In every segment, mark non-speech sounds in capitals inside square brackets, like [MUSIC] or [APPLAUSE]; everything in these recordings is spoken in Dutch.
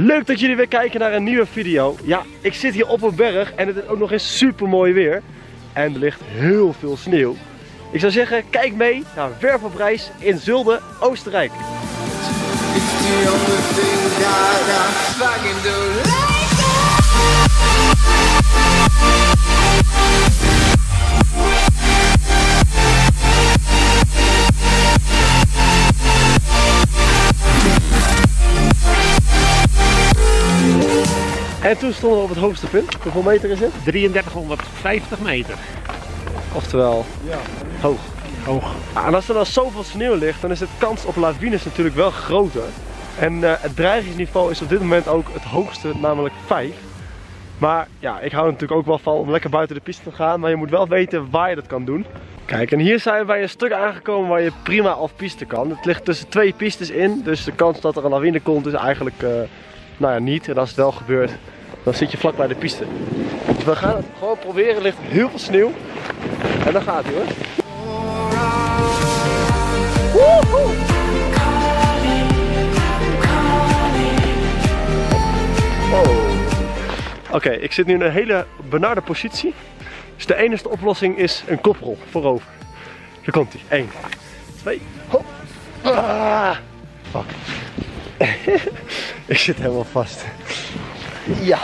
Leuk dat jullie weer kijken naar een nieuwe video. Ja, ik zit hier op een berg en het is ook nog eens super mooi weer. En er ligt heel veel sneeuw. Ik zou zeggen, kijk mee naar Wervelprijs in Zulde, Oostenrijk. It's the only thing that I En toen stonden we op het hoogste punt. Hoeveel meter is het? 3350 meter. Oftewel, hoog. Hoog. Ja, en als er dan zoveel sneeuw ligt, dan is de kans op lawines natuurlijk wel groter. En eh, het dreigingsniveau is op dit moment ook het hoogste, namelijk 5. Maar ja, ik hou er natuurlijk ook wel van om lekker buiten de piste te gaan. Maar je moet wel weten waar je dat kan doen. Kijk, en hier zijn we bij een stuk aangekomen waar je prima af piste kan. Het ligt tussen twee pistes in, dus de kans dat er een lawine komt is eigenlijk eh, nou ja, niet. En als het wel gebeurt, dan zit je vlak bij de piste. We gaan het gewoon proberen. Er ligt heel veel sneeuw. En dan gaat hij hoor. Oké, ik zit nu in een hele benarde positie. Dus de enige oplossing is een koprol voorover. Daar komt hij. 1, 2, hop. Ah, fuck. [LAUGHS] ik zit helemaal vast. Ja.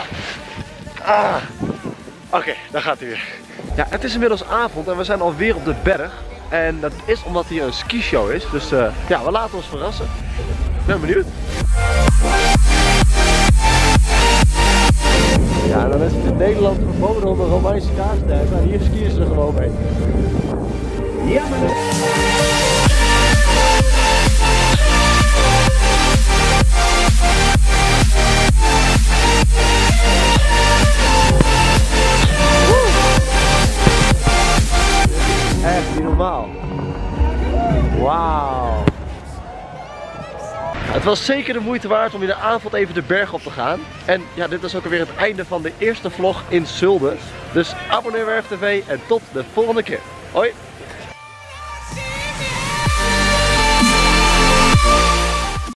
Ah. Oké, daar gaat hij weer. Ja, het is inmiddels avond en we zijn alweer op de berg. En dat is omdat hier een skishow is. Dus eh, ja, we laten ons verrassen. Ik ben benieuwd. Ja, dan is het in Nederland verboden om een Romeinse kaas te hebben. En hier skiën ze er gewoon mee. Ja, maar... Wauw. Het was zeker de moeite waard om in de avond even de berg op te gaan. En ja, dit is ook alweer het einde van de eerste vlog in Zulde. Dus abonneer Werf TV en tot de volgende keer. Hoi!